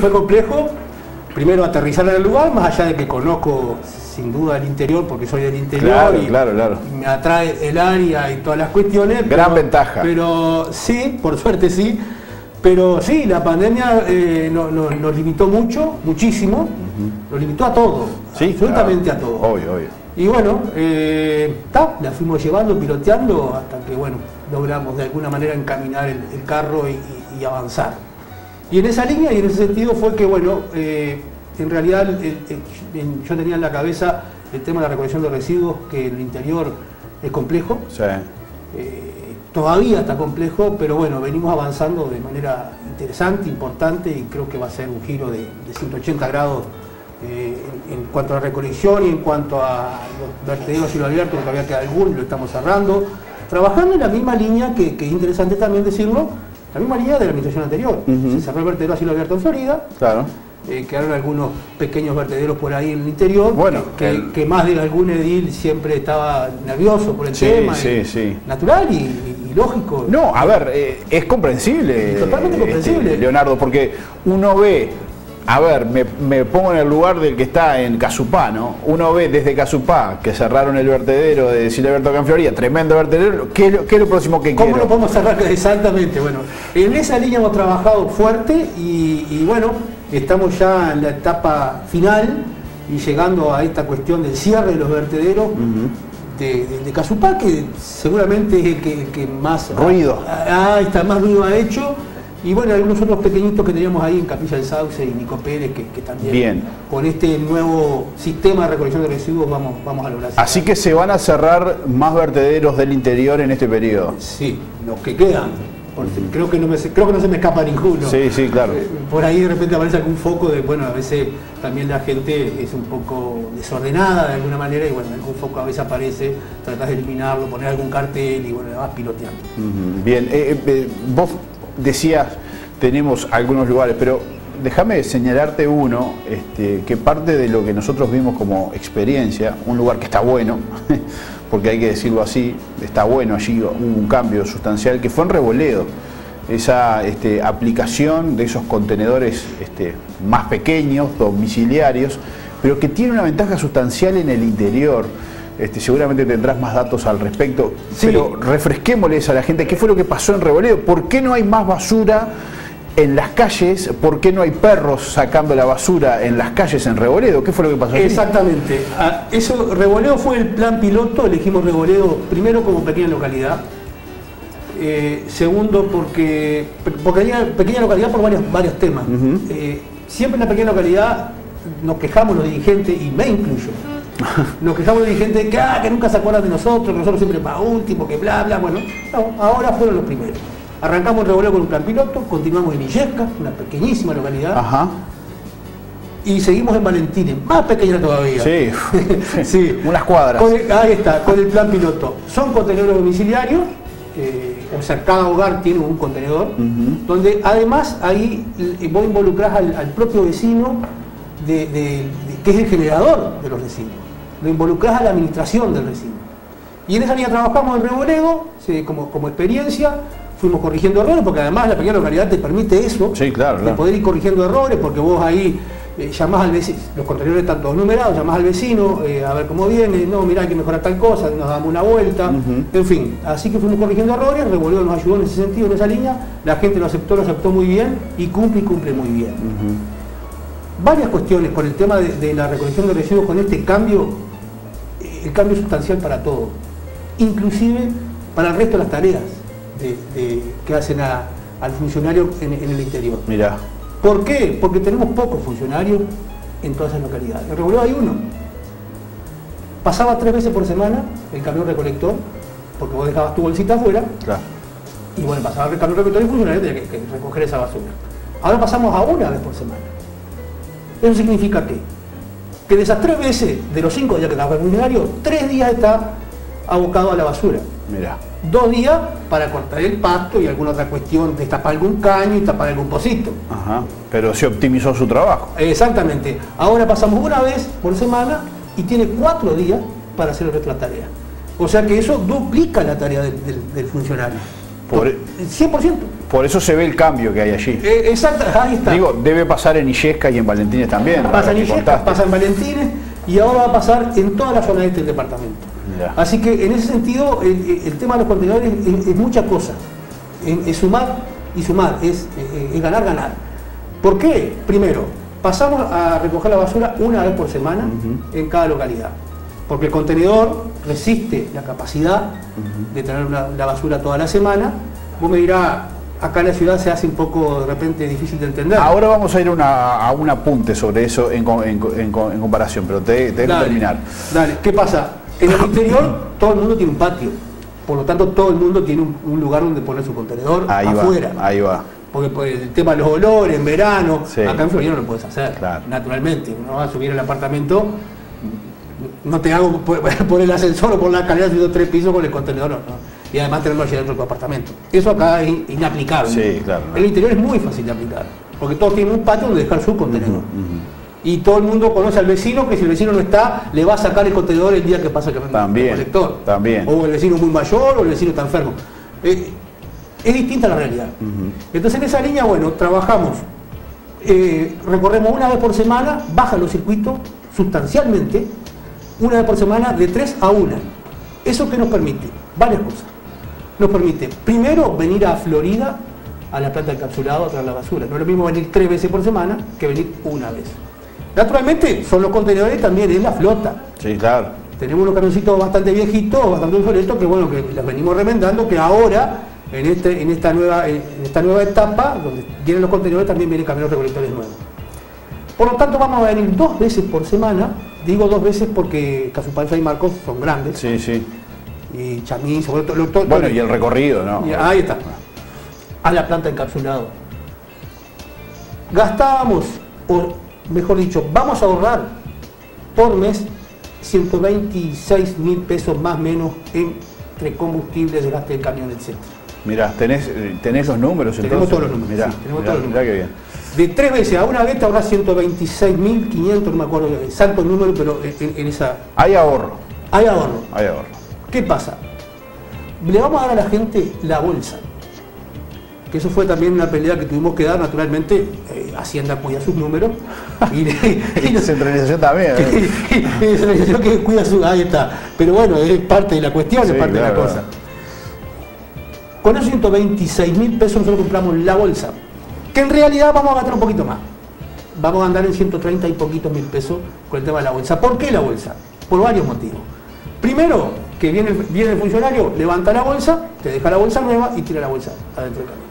fue complejo, primero aterrizar en el lugar, más allá de que conozco sin duda el interior, porque soy del interior Claro, y claro, claro. me atrae el área y todas las cuestiones. Gran ventaja. Pero sí, por suerte sí. Pero sí, la pandemia eh, no- no- nos limitó mucho, muchísimo. Nos limitó a todo, Sí, absolutamente claro. a todo. Obvio, obvio. Y bueno, eh, ta, la fuimos llevando, piloteando, hasta que bueno, logramos de alguna manera encaminar el, el carro y avanzar. Y en esa línea y en ese sentido fue que bueno, eh, en realidad el- el- en- yo tenía en la cabeza el tema de la recolección de residuos, que en el interior es complejo, Sí. eh, todavía está complejo, pero bueno, venimos avanzando de manera interesante, importante y creo que va a ser un giro de, de 180 grados eh, en, en cuanto a la recolección y en cuanto a los vertederos cielo abierto, que todavía queda alguno, lo estamos cerrando, trabajando en la misma línea, que, que es interesante también decirlo, la misma línea de la administración anterior. Ujú. Se cerró el vertedero a cielo abierto en Florida, Claro. eh, quedaron algunos pequeños vertederos por ahí en el interior, Bueno, que, el- que más de algún edil siempre estaba nervioso por el Sí, tema. sí, sí. Natural y, lógico. No, a ver, eh, es comprensible. Totalmente este, comprensible. Leonardo, porque uno ve, a ver, me, me pongo en el lugar del que está en Casupá, ¿no? Uno ve desde Casupá que cerraron el vertedero de Silberto acá en Florida, tremendo vertedero. ¿Qué, es lo- qué es lo próximo que ¿Cómo quiero? lo podemos cerrar? Exactamente, bueno. En esa línea hemos trabajado fuerte y, y bueno, estamos ya en la etapa final y llegando a esta cuestión del cierre de los vertederos de, de, de Casupá, que seguramente es el que, el que más Ruido. Ah, ah, está, más ruido ha hecho. Y bueno, algunos otros pequeñitos que teníamos ahí en Capilla del Sauce y Nico Pérez, que, que también Bien. con este nuevo sistema de recolección de residuos vamos, vamos a lograr. Así que se van a cerrar más vertederos del interior en este periodo. Sí, los que quedan. porque creo, que no me, creo que no se me escapa ninguno. Sí, sí, claro. Eh, Por ahí de repente aparece algún foco de, bueno, a veces también la gente es un poco desordenada de alguna manera y bueno, algún foco a veces aparece, tratás de eliminarlo, poner algún cartel y bueno, vas piloteando. Bien, eh, eh, vos decías, tenemos algunos lugares, pero déjame señalarte uno, este, que parte de lo que nosotros vimos como experiencia, un lugar que está bueno, porque hay que decirlo así, está bueno, allí hubo un cambio sustancial, que fue en Revoledo, esa este, aplicación de esos contenedores este, más pequeños, domiciliarios, pero que tiene una ventaja sustancial en el interior. Este, seguramente tendrás más datos al respecto, Sí. pero refresquémosles a la gente qué fue lo que pasó en Revoledo, por qué no hay más basura en las calles, por qué no hay perros sacando la basura en las calles en Revoledo, qué fue lo que pasó allí? Exactamente. Ah, Eso, Revoleo fue el plan piloto, elegimos Revoleo primero como pequeña localidad, eh, segundo porque, porque pequeña, pequeña localidad por varios, varios temas. Eh, siempre en la pequeña localidad nos quejamos los dirigentes, y me incluyo, nos quejamos los dirigentes que, ah, que nunca se acuerdan de nosotros, que nosotros siempre para último, que bla, bla, bueno, no, ahora fueron los primeros. Arrancamos en Revoleo con un plan piloto, continuamos en Illesca, una pequeñísima localidad, Ajá, y seguimos en Valentín, más pequeña todavía. sí, Sí. unas cuadras. Con el- ahí está, con el plan piloto. Son contenedores domiciliarios, eh, o sea, cada hogar tiene un contenedor, donde además ahí vos involucrás al, al propio vecino, de, de- de- que es el generador de los residuos. Lo involucrás a la administración del residuo. Y en esa línea trabajamos en Revoledo, sí, como, como experiencia, fuimos corrigiendo errores, porque además la pequeña localidad te permite eso, Sí, claro, de claro. poder ir corrigiendo errores, porque vos ahí eh, llamás al vecino, los contenedores están todos numerados, llamás al vecino eh, a ver cómo viene, no, mirá hay que mejorar tal cosa, nos damos una vuelta, en fin, así que fuimos corrigiendo errores, Revoleo nos ayudó en ese sentido, en esa línea, la gente lo aceptó, lo aceptó muy bien y cumple y cumple muy bien. Varias cuestiones con el tema de, de la recolección de residuos, con este cambio, el cambio sustancial para todo, inclusive para el resto de las tareas de- de- que hacen a- al funcionario en- en el interior. Mirá, ¿Por qué? Porque tenemos pocos funcionarios en todas esas localidades. En Revoleo hay uno. Pasaba tres veces por semana el camión recolector, porque vos dejabas tu bolsita afuera, claro. y bueno, pasaba el camión recolector y el funcionario tenía que, que recoger esa basura. Ahora pasamos a una vez por semana. Eso significa que, que de esas tres veces, de los cinco días que trabaja el funcionario, tres días está abocado a la basura. Mirá. Dos días para cortar el pasto y alguna otra cuestión, de tapar algún caño y tapar algún pocito. Ajá. Pero se optimizó su trabajo. Exactamente. Ahora pasamos una vez por semana y tiene cuatro días para hacer la tarea. O sea que eso duplica la tarea del, del- del funcionario. Por, 100%. Por eso se ve el cambio que hay allí. Eh, exacto, ahí está. Digo, debe pasar en Illesca y en Valentines también. Pasa en Illesca, pasa en Valentines y ahora va a pasar en toda la zona este del departamento. Así que en ese sentido, el, tema de los contenedores es, mucha cosa. Es, sumar y sumar, es, ganar, ganar. ¿Por qué? Primero, pasamos a recoger la basura una vez por semana en cada localidad. Porque el contenedor resiste la capacidad de tener la basura toda la semana. Vos me dirás, acá en la ciudad se hace un poco de repente difícil de entender. Ahora vamos a ir a un apunte sobre eso en, comparación, pero te, te dejo terminar. Dale, ¿qué pasa? En el interior todo el mundo tiene un patio, por lo tanto todo el mundo tiene un, lugar donde poner su contenedor ahí afuera. Va, ahí va. Porque por el tema de los olores, en verano, acá en Florida no lo puedes hacer, naturalmente. Uno va a subir el apartamento, no te hago por, el ascensor o por la escalera subiendo tres pisos con el contenedor, y además tenerlo allí dentro de tu apartamento. Eso acá es inaplicable. Sí, claro. El interior es muy fácil de aplicar, porque todos tienen un patio donde dejar su contenedor y todo el mundo conoce al vecino que si el vecino no está, le va a sacar el contenedor el día que pasa que también, el colector. También. O el vecino muy mayor o el vecino está enfermo. Eh, es distinta la realidad. Entonces en esa línea, bueno, trabajamos, eh, recorremos una vez por semana, bajan los circuitos sustancialmente, una vez por semana de tres a una. ¿Eso qué nos permite? Varias cosas. Nos permite, primero, venir a Florida a la planta encapsulado a traer la basura. No es lo mismo venir tres veces por semana que venir una vez. Naturalmente, son los contenedores también, es la flota. Sí, claro. Tenemos unos camioncitos bastante viejitos, bastante obsoletos, que bueno, que las venimos remendando, que ahora, en, este, en, esta nueva, en esta nueva etapa, donde vienen los contenedores, también vienen camiones recolectores nuevos. Por lo tanto, vamos a venir dos veces por semana. Digo dos veces porque Casupanza y Marcos son grandes. Sí, sí. Y Chamín, sobre todo. Bueno, y el recorrido, ¿no? ahí está. A la planta encapsulado. Gastábamos, mejor dicho, vamos a ahorrar por mes 126 mil pesos más o menos entre combustible, desgaste del camión, etc. Mirá, ¿tenés, ¿tenés los números tenemos Todos los números, mirá, tenemos todos los números. Qué bien. De tres veces a una vez te ahorras 126.500, no me acuerdo exacto el número, pero en, esa... Hay ahorro. Hay ahorro. Hay ahorro. ¿Qué pasa? Le vamos a dar a la gente la bolsa que eso fue también una pelea que tuvimos que dar naturalmente, eh, Hacienda cuida sus números y, y, descentralización también. Y, descentralización que cuida su, ahí está, pero bueno, es parte de la cuestión, es parte de la cosa. Con esos 126 mil pesos nosotros compramos la bolsa, que en realidad vamos a gastar un poquito más. Vamos a andar en 130 y poquitos mil pesos con el tema de la bolsa. ¿Por qué la bolsa? Por varios motivos. Primero, que viene, viene el funcionario, levanta la bolsa, te deja la bolsa nueva y tira la bolsa adentro del camión.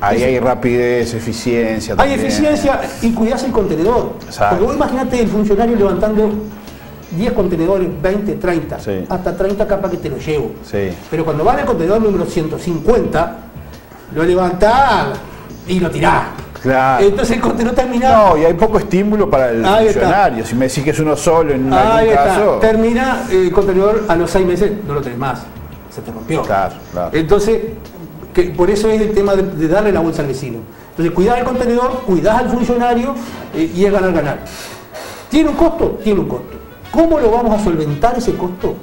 Ahí hay rapidez, eficiencia. Hay eficiencia y cuidás el contenedor. Porque vos imagínate el funcionario levantando 10 contenedores, 20, 30, hasta 30 capas que te lo llevo. Pero cuando va el contenedor número 150, lo levantás y lo tirás. Claro. Entonces el contenedor termina. No, y hay poco estímulo para el funcionario. Si me decís que es uno solo en Ahí caso. Termina el contenedor a los 6 meses, no lo tenés más. Se te rompió. Claro, claro. Entonces, por eso es el tema de, darle la bolsa al vecino. Entonces, cuidar el contenedor, cuidar al funcionario eh, y es ganar, ganar. ¿Tiene un costo? Tiene un costo. ¿Cómo lo vamos a solventar ese costo?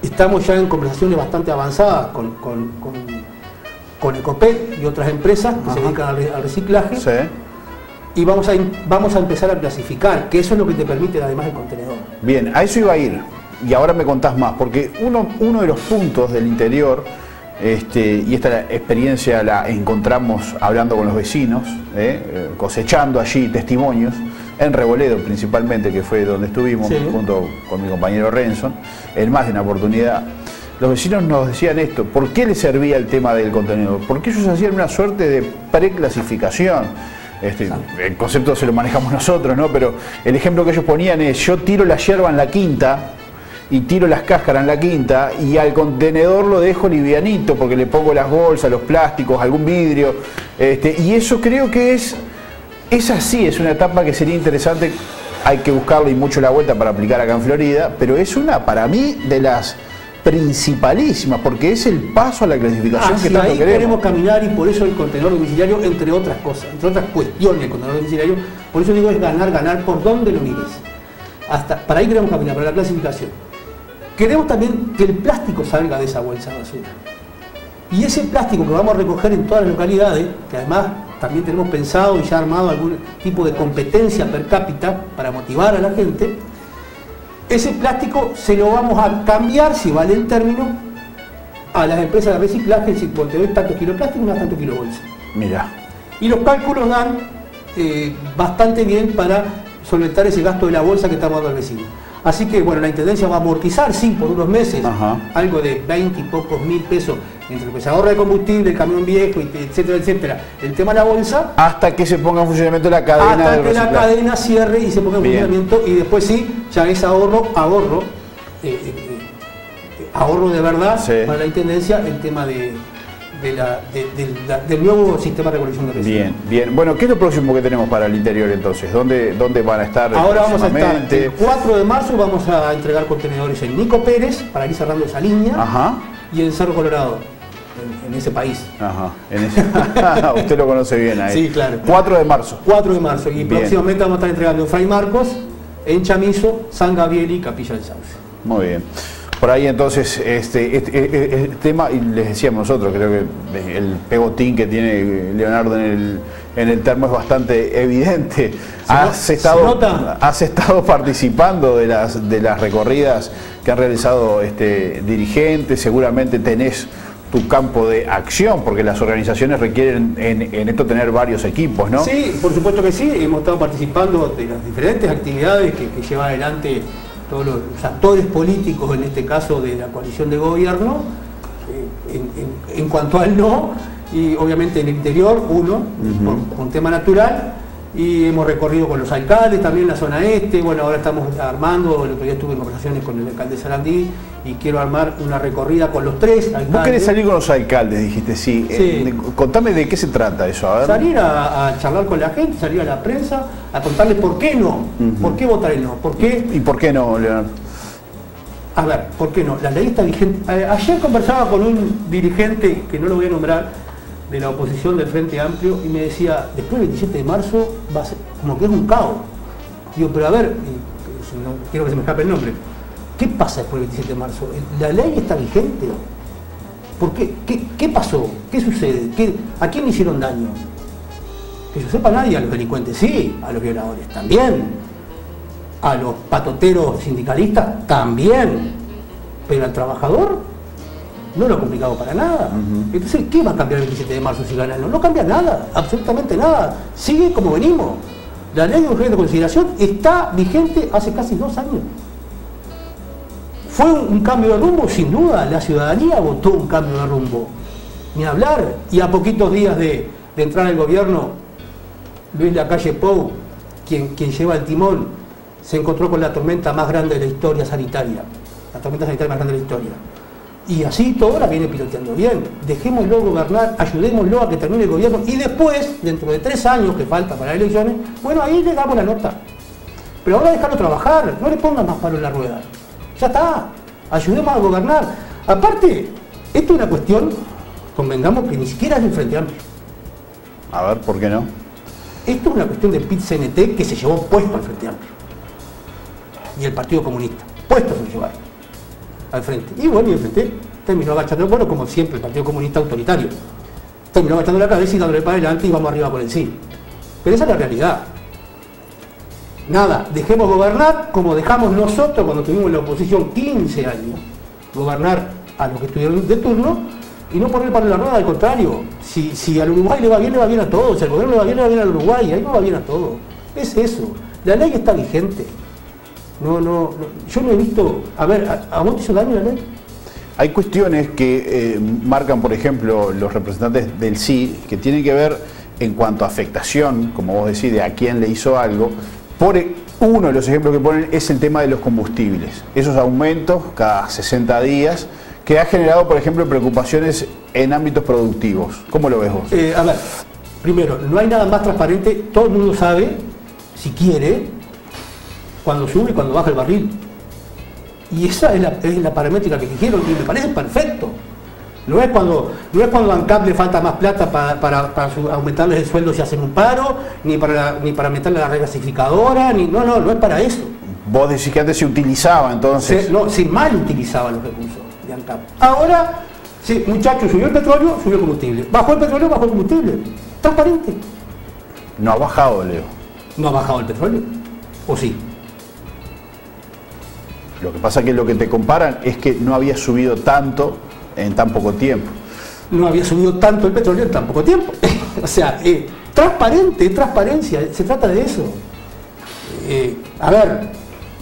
Estamos ya en conversaciones bastante avanzadas con, con, con, Ecopec y otras empresas que se dedican al, reciclaje. Y vamos a, vamos a empezar a clasificar, que eso es lo que te permite además el contenedor. Bien, a eso iba a ir. Y ahora me contás más, porque uno, uno de los puntos del interior este, y esta experiencia la encontramos hablando con los vecinos, ¿eh? Eh, cosechando allí testimonios, en Reboledo principalmente, que fue donde estuvimos junto con mi compañero Renson, en más de una oportunidad. Los vecinos nos decían esto, ¿por qué les servía el tema del contenedor? Porque ellos hacían una suerte de preclasificación. Este, el concepto se lo manejamos nosotros, ¿no? Pero el ejemplo que ellos ponían es, yo tiro la hierba en la quinta, y tiro las cáscaras en la quinta y al contenedor lo dejo livianito porque le pongo las bolsas, los plásticos, algún vidrio. Este, y eso creo que es, es así, es una etapa que sería interesante, hay que buscarle y mucho la vuelta para aplicar acá en Florida, pero es una, para mí, de las principalísimas, porque es el paso a la clasificación que tanto ahí queremos. caminar y por eso el contenedor domiciliario, entre otras cosas, entre otras cuestiones el contenedor domiciliario, por eso digo es ganar, ganar por donde lo mires. Hasta, para ahí queremos caminar, para la clasificación. Queremos también que el plástico salga de esa bolsa de basura. Y ese plástico que vamos a recoger en todas las localidades, que además también tenemos pensado y ya armado algún tipo de competencia per cápita para motivar a la gente, ese plástico se lo vamos a cambiar, si vale el término, a las empresas de reciclaje, si te doy tantos kilos de plástico, me das tanto kilo bolsa. Mira. Y los cálculos dan eh, bastante bien para solventar ese gasto de la bolsa que estamos dando al vecino. Así que bueno, la Intendencia va a amortizar, sí, por unos meses, algo de 20 y pocos mil pesos entre lo que se ahorra de combustible, el camión viejo, etcétera, etcétera. El tema de la bolsa. Hasta que se ponga en funcionamiento la cadena. Hasta que la cadena cierre y se ponga en funcionamiento y después sí, ya es ahorro, ahorro, eh, eh, eh, ahorro de verdad para la Intendencia el tema de, del nuevo sistema de recolección de residuos. Bien, bien. Bueno, ¿qué es lo próximo que tenemos para el interior entonces? ¿Dónde, dónde van a estar? Ahora vamos a estar, el 4 de marzo vamos a entregar contenedores en Nico Pérez para ir cerrando esa línea Ajá. y en Cerro Colorado. En, ese país. Ajá, usted lo conoce bien ahí. Sí, claro. 4 de marzo. 4 de marzo. Y próximamente vamos a estar entregando en Fray Marcos, en Chamizo, San Gabriel y Capilla del Sauce. Muy bien. Por ahí entonces, este, este, este, este, tema, y les decíamos nosotros, creo que el pegotín que tiene Leonardo en el, en el termo es bastante evidente. Has estado, has estado participando de las, de las recorridas que han realizado este, dirigentes, seguramente tenés tu campo de acción, porque las organizaciones requieren en, esto tener varios equipos, ¿no? Sí, por supuesto que sí, hemos estado participando de las diferentes actividades que, que lleva adelante todos los, actores políticos, en este caso de la coalición de gobierno, eh, en, cuanto al no, y obviamente en el interior, uno, por, un tema natural, y hemos recorrido con los alcaldes también la zona este, bueno, ahora estamos armando, el otro día estuve en conversaciones con el alcalde Sarandí y quiero armar una recorrida con los tres alcaldes. Vos querés salir con los alcaldes, dijiste, sí. Eh, contame de qué se trata eso. A Salir a, charlar con la gente, salir a la prensa, a contarles por qué no, por qué votar el no, por qué... ¿Y por qué no, Leonardo? A ver, ¿por qué no? La ley está vigente. Eh, ayer conversaba con un dirigente, que no lo voy a nombrar, de la oposición del Frente Amplio y me decía, después del 27 de marzo va a ser como que es un caos. Digo, pero a ver, quiero que se me escape el nombre, ¿qué pasa después del 27 de marzo? ¿La ley está vigente? ¿Por qué? ¿Qué, pasó? ¿Qué sucede? ¿A quién le hicieron daño? Que yo sepa nadie, a los delincuentes sí, a los violadores también, a los patoteros sindicalistas también, pero al trabajador no lo ha complicado para nada. Entonces, ¿qué va a cambiar el 27 de marzo si gana no? No cambia nada, absolutamente nada. Sigue como venimos. La ley de urgencia de consideración está vigente hace casi dos años. ¿Fue un, cambio de rumbo? Sin duda, la ciudadanía votó un cambio de rumbo. Ni hablar. Y a poquitos días de, entrar al gobierno, Luis Lacalle Pou, quien, quien lleva el timón, se encontró con la tormenta más grande de la historia sanitaria. La tormenta sanitaria más grande de la historia y así todo la viene piloteando bien. Dejémoslo gobernar, ayudémoslo a que termine el gobierno y después, dentro de tres años que falta para las elecciones, bueno, ahí le damos la nota. Pero ahora dejarlo trabajar, no le pongan más palo en la rueda. Ya está, ayudemos a gobernar. Aparte, esto es una cuestión, convengamos que ni siquiera es del Frente Amplio. A ver, ¿por qué no? Esto es una cuestión de PIT-CNT que se llevó puesto al Frente Amplio. Y el Partido Comunista, puesto se llevaron al frente. Y bueno, y el frente terminó agachando, bueno, como siempre, el Partido Comunista autoritario. Terminó agachando la cabeza y dándole para adelante y vamos arriba por sí. Pero esa es la realidad. Nada, dejemos gobernar como dejamos nosotros cuando tuvimos la oposición 15 años. Gobernar a los que estuvieron de turno y no poner para la rueda, al contrario. Si, si al Uruguay le va bien, le va bien a todos. Si al gobierno le va bien, le va bien al Uruguay. Ahí no va bien a todos. Es eso. La ley está vigente. No, no, yo no he visto. A ver, ¿a, vos te hizo daño la ley? Hay cuestiones que eh, marcan, por ejemplo, los representantes del sí, que tienen que ver en cuanto a afectación, como vos decís, de a quién le hizo algo. Por e, uno de los ejemplos que ponen es el tema de los combustibles. Esos aumentos cada 60 días, que ha generado, por ejemplo, preocupaciones en ámbitos productivos. ¿Cómo lo ves vos? Eh, a ver, primero, no hay nada más transparente, todo el mundo sabe, si quiere, cuando sube y cuando baja el barril. Y esa es la, es la paramétrica que dijeron y me parece perfecto. No es cuando, no es cuando a ANCAP le falta más plata para, para, aumentarles el sueldo si hacen un paro, ni para, ni para meterle la regasificadora, ni, no, no, no es para eso. Vos decís que antes se utilizaba entonces. no, se mal utilizaba los recursos de ANCAP. Ahora Sí, muchachos, subió el petróleo, subió el combustible. Bajó el petróleo, bajó el combustible. Transparente. No ha bajado, Leo. ¿No ha bajado el petróleo? ¿O sí? Lo que pasa es que lo que te comparan es que no había subido tanto en tan poco tiempo. No había subido tanto el petróleo en tan poco tiempo. o sea, eh, transparente, transparencia, se trata de eso. Eh, a ver,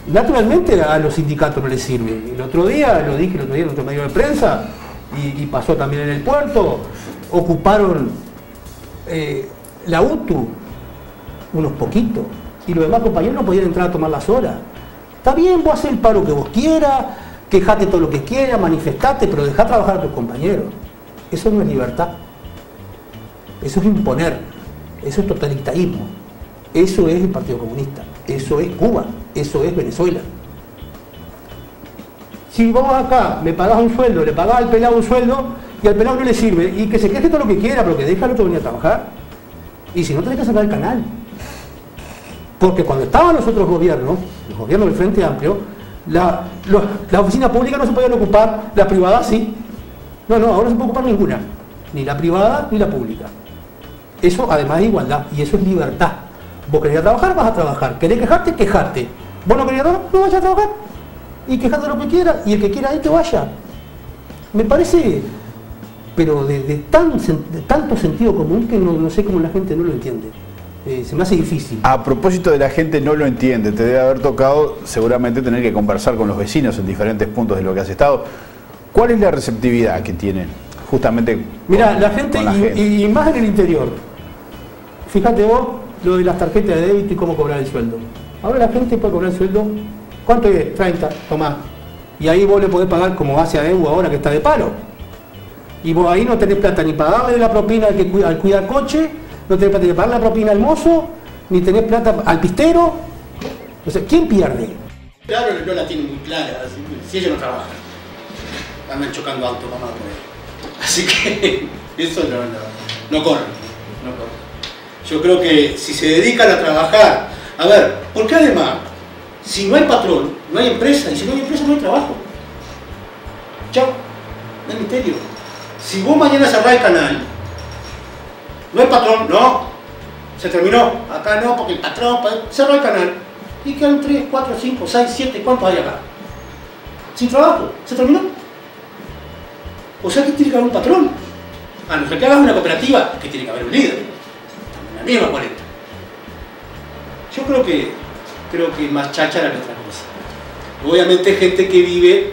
naturalmente a los sindicatos no les sirve. El otro día, lo dije el otro día en otro medio de prensa, y, pasó también en el puerto, ocuparon eh, la UTU unos poquitos, y los demás compañeros no podían entrar a tomar las horas. Está bien, vos haces el paro que vos quieras, quejate todo lo que quieras, manifestate, pero deja trabajar a tus compañeros. Eso no es libertad. Eso es imponer. Eso es totalitarismo. Eso es el Partido Comunista. Eso es Cuba. Eso es Venezuela. Si vos acá me pagás un sueldo, le pagás al pelado un sueldo y al pelado no le sirve y que se queje todo lo que quiera, pero que deja al otro venir a trabajar. Y si no, tenés que sacar el canal. Porque cuando estaban los otros gobiernos, los gobiernos del Frente Amplio, la, oficina pública no se podían ocupar, la privada sí. No, no, ahora no se puede ocupar ninguna, ni la privada ni la pública. Eso además es igualdad y eso es libertad. Vos querés trabajar, vas a trabajar. ¿Querés quejarte? Quejarte. Vos no querés trabajar, no vayas a trabajar. Y quejate lo que quieras y el que quiera ahí que vaya. Me parece, pero de, tanto sentido común que no sé cómo la gente no lo entiende. Eh, se me hace difícil. A propósito de la gente no lo entiende, te debe haber tocado seguramente tener que conversar con los vecinos en diferentes puntos de lo que has estado. ¿Cuál es la receptividad que tienen justamente? Mira, la gente, y, más en el interior. Fíjate vos lo de las tarjetas de débito y cómo cobrar el sueldo. Ahora la gente puede cobrar el sueldo, ¿cuánto es? 30, tomá. Y ahí vos le podés pagar como hace a EU ahora que está de paro. Y vos ahí no tenés plata ni para darle la propina al que cuida, al cuida coche, no tenés plata para la propina al mozo, ni tenés plata al pistero. O sea, ¿quién pierde? Claro, no la tiene muy clara, si ellos no trabajan. Andan chocando autos, mamá. Así que eso no, no, no corre, no corre. Yo creo que si se dedican a trabajar, a ver, porque además, si no hay patrón, no hay empresa, y si no hay empresa no hay trabajo. Chao, no hay misterio. Si vos mañana cerrás el canal, no hay patrón, no. Se terminó. Acá no, porque el patrón cerró el canal. Y quedan 3, 4, 5, 6, 7, ¿cuántos hay acá? Sin trabajo. Se terminó. O sea que tiene que haber un patrón. A no ser que hagas una cooperativa, que tiene que haber un líder. La misma 40. Yo creo que creo que más cháchara que otra cosa. Obviamente gente que vive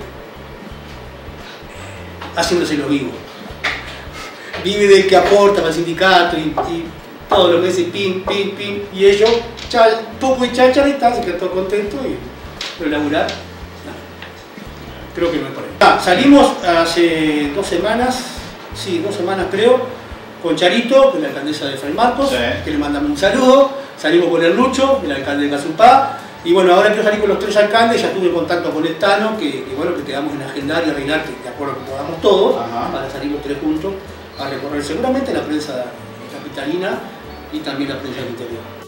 haciéndose lo vivo vive del que aporta para el sindicato y, todo lo que dice pim, pim, pim, y ellos, chal, poco y chacharita, se quedó contento y pero laburar, creo que no es por ahí. Ah, salimos hace dos semanas, sí, dos semanas creo, con Charito, que es la alcaldesa de Fray Marcos, que le mandamos un saludo, salimos con el Lucho, el alcalde de Casupá, y bueno, ahora quiero salir con los tres alcaldes, ya tuve contacto con el Tano, que, bueno, que quedamos en agendar y arreglar, que de acuerdo que podamos todos, para salir los tres juntos a recorrer seguramente la prensa capitalina y también la prensa del interior.